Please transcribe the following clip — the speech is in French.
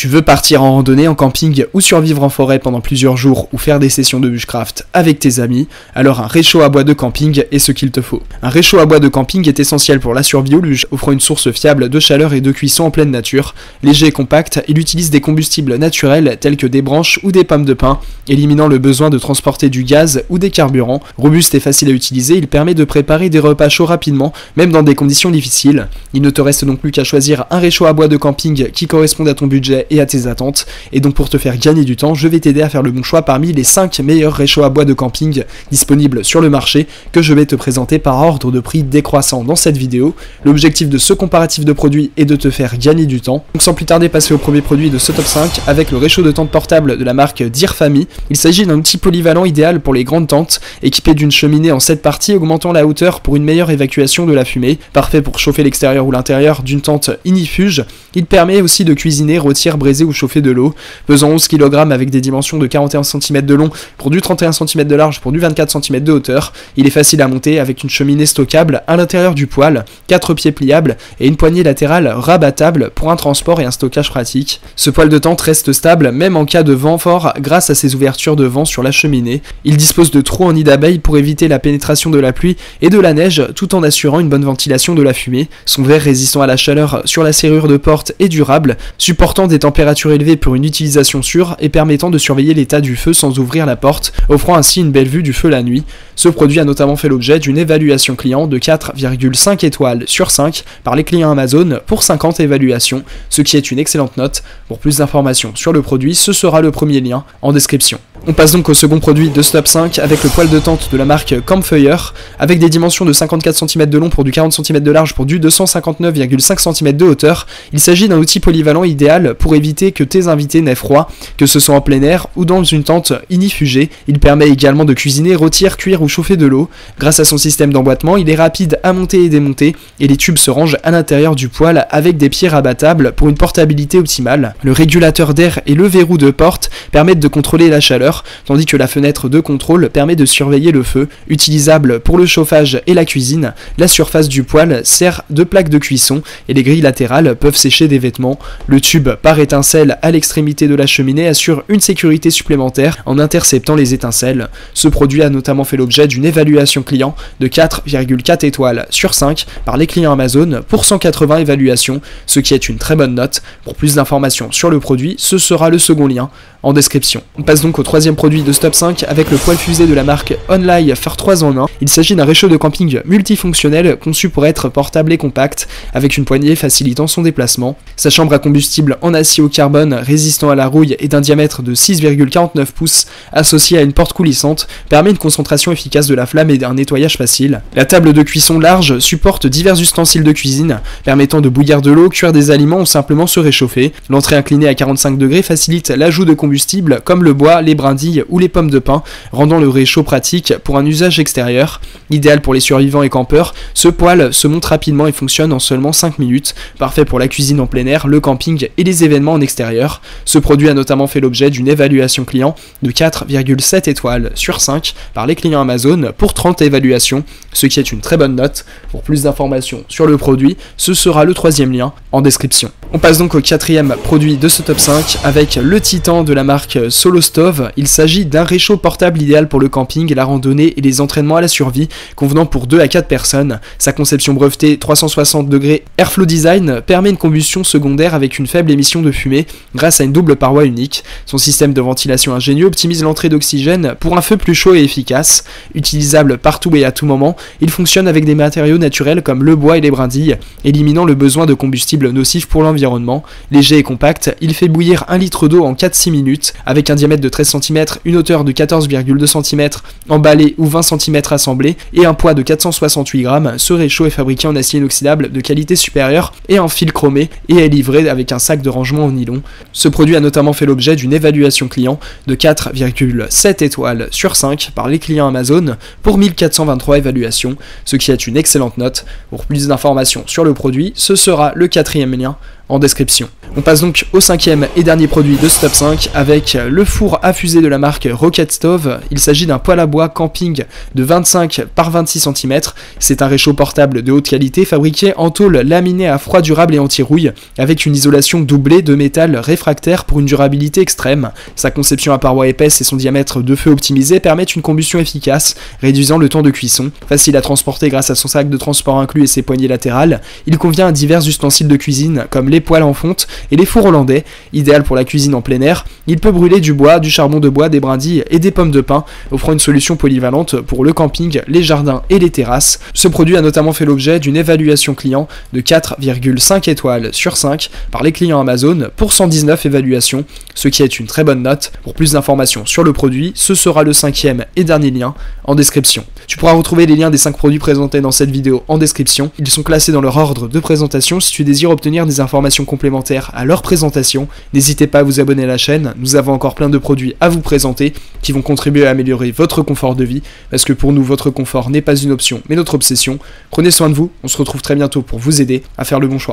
Tu veux partir en randonnée, en camping ou survivre en forêt pendant plusieurs jours ou faire des sessions de bushcraft avec tes amis, alors un réchaud à bois de camping est ce qu'il te faut. Un réchaud à bois de camping est essentiel pour la survie au luge, offrant une source fiable de chaleur et de cuisson en pleine nature. Léger et compact, il utilise des combustibles naturels tels que des branches ou des pommes de pin, éliminant le besoin de transporter du gaz ou des carburants. Robuste et facile à utiliser, il permet de préparer des repas chauds rapidement, même dans des conditions difficiles. Il ne te reste donc plus qu'à choisir un réchaud à bois de camping qui corresponde à ton budget et à tes attentes. Et donc pour te faire gagner du temps, je vais t'aider à faire le bon choix parmi les 5 meilleurs réchauds à bois de camping disponibles sur le marché que je vais te présenter par ordre de prix décroissant dans cette vidéo. L'objectif de ce comparatif de produits est de te faire gagner du temps. Donc sans plus tarder, passer au premier produit de ce top 5 avec le réchaud de tente portable de la marque Dear Family. Il s'agit d'un outil polyvalent idéal pour les grandes tentes, équipé d'une cheminée en 7 parties augmentant la hauteur pour une meilleure évacuation de la fumée, parfait pour chauffer l'extérieur ou l'intérieur d'une tente inifuge. Il permet aussi de cuisiner, rôtir, braiser ou chauffer de l'eau, pesant 11 kg avec des dimensions de 41 cm de long pour du 31 cm de large pour du 24 cm de hauteur. Il est facile à monter avec une cheminée stockable à l'intérieur du poêle, 4 pieds pliables et une poignée latérale rabattable pour un transport et un stockage pratique. Ce poêle de tente reste stable même en cas de vent fort grâce à ses ouvertures de vent sur la cheminée. Il dispose de trous en nid d'abeilles pour éviter la pénétration de la pluie et de la neige tout en assurant une bonne ventilation de la fumée. Son verre résistant à la chaleur sur la serrure de porte est durable, supportant des températures élevées pour une utilisation sûre et permettant de surveiller l'état du feu sans ouvrir la porte, offrant ainsi une belle vue du feu la nuit. Ce produit a notamment fait l'objet d'une évaluation client de 4,5 étoiles sur 5 par les clients Amazon pour 50 évaluations, ce qui est une excellente note. Pour plus d'informations sur le produit, ce sera le premier lien en description. On passe donc au second produit de Stop 5 avec le poêle de tente de la marque Campfire avec des dimensions de 54 cm de long pour du 40 cm de large pour du 259,5 cm de hauteur. Il s'agit d'un outil polyvalent idéal pour éviter que tes invités n'aient froid, que ce soit en plein air ou dans une tente inifugée. Il permet également de cuisiner, rôtir, cuire ou chauffer de l'eau. Grâce à son système d'emboîtement, il est rapide à monter et démonter et les tubes se rangent à l'intérieur du poêle avec des pieds rabattables pour une portabilité optimale. Le régulateur d'air et le verrou de porte permettent de contrôler la chaleur tandis que la fenêtre de contrôle permet de surveiller le feu. Utilisable pour le chauffage et la cuisine, la surface du poêle sert de plaque de cuisson et les grilles latérales peuvent sécher des vêtements. Le tube par étincelle à l'extrémité de la cheminée assure une sécurité supplémentaire en interceptant les étincelles. Ce produit a notamment fait l'objet d'une évaluation client de 4,4 étoiles sur 5 par les clients Amazon pour 180 évaluations, ce qui est une très bonne note. Pour plus d'informations sur le produit, ce sera le second lien en description. On passe donc au troisième produit de Stop 5 avec le poêle fusée de la marque Only Faire 3 en 1. Il s'agit d'un réchaud de camping multifonctionnel conçu pour être portable et compact avec une poignée facilitant son déplacement. Sa chambre à combustible en acier au carbone résistant à la rouille et d'un diamètre de 6,49 pouces associé à une porte coulissante permet une concentration efficace de la flamme et un nettoyage facile. La table de cuisson large supporte divers ustensiles de cuisine permettant de bouillir de l'eau, cuire des aliments ou simplement se réchauffer. L'entrée inclinée à 45 degrés facilite l'ajout de combustible comme le bois, les brindilles ou les pommes de pin, rendant le réchaud pratique pour un usage extérieur. Idéal pour les survivants et campeurs, ce poêle se monte rapidement et fonctionne en seulement 5 minutes, parfait pour la cuisine en plein air, le camping et les événements en extérieur. Ce produit a notamment fait l'objet d'une évaluation client de 4,7 étoiles sur 5 par les clients Amazon pour 30 évaluations, ce qui est une très bonne note. Pour plus d'informations sur le produit, ce sera le troisième lien en description. On passe donc au quatrième produit de ce top 5 avec le Titan de la marque Solo Stove. Il s'agit d'un réchaud portable idéal pour le camping, la randonnée et les entraînements à la survie, convenant pour 2 à 4 personnes. Sa conception brevetée 360 degrés Airflow Design permet une combustion secondaire avec une faible émission de fumée grâce à une double paroi unique. Son système de ventilation ingénieux optimise l'entrée d'oxygène pour un feu plus chaud et efficace. Utilisable partout et à tout moment, il fonctionne avec des matériaux naturels comme le bois et les brindilles, éliminant le besoin de combustible nocif pour l'environnement. Léger et compact, il fait bouillir 1 litre d'eau en 4-6 minutes, avec un diamètre de 13 cm, une hauteur de 14,2 cm emballé ou 20 cm assemblé, et un poids de 468 grammes. Ce réchaud est fabriqué en acier inoxydable de qualité supérieure et en fil chromé, et est livré avec un sac de rangement nylon. Ce produit a notamment fait l'objet d'une évaluation client de 4,7 étoiles sur 5 par les clients Amazon pour 1423 évaluations, ce qui est une excellente note. Pour plus d'informations sur le produit, ce sera le quatrième lien description. On passe donc au cinquième et dernier produit de ce top 5 avec le four à fusée de la marque Rocket Stove. Il s'agit d'un poêle à bois camping de 25 par 26 cm. C'est un réchaud portable de haute qualité fabriqué en tôle laminée à froid durable et anti-rouille avec une isolation doublée de métal réfractaire pour une durabilité extrême. Sa conception à parois épaisses et son diamètre de feu optimisé permettent une combustion efficace, réduisant le temps de cuisson. Facile à transporter grâce à son sac de transport inclus et ses poignées latérales, il convient à divers ustensiles de cuisine comme les poêles en fonte et les fours hollandais, idéal pour la cuisine en plein air. Il peut brûler du bois, du charbon de bois, des brindilles et des pommes de pin, offrant une solution polyvalente pour le camping, les jardins et les terrasses. Ce produit a notamment fait l'objet d'une évaluation client de 4,5 étoiles sur 5 par les clients Amazon pour 119 évaluations, ce qui est une très bonne note. Pour plus d'informations sur le produit, ce sera le cinquième et dernier lien en description. Tu pourras retrouver les liens des 5 produits présentés dans cette vidéo en description. Ils sont classés dans leur ordre de présentation. Si tu désires obtenir des complémentaires à leur présentation, n'hésitez pas à vous abonner à la chaîne. Nous avons encore plein de produits à vous présenter qui vont contribuer à améliorer votre confort de vie, parce que pour nous, votre confort n'est pas une option, mais notre obsession. Prenez soin de vous, on se retrouve très bientôt pour vous aider à faire le bon choix.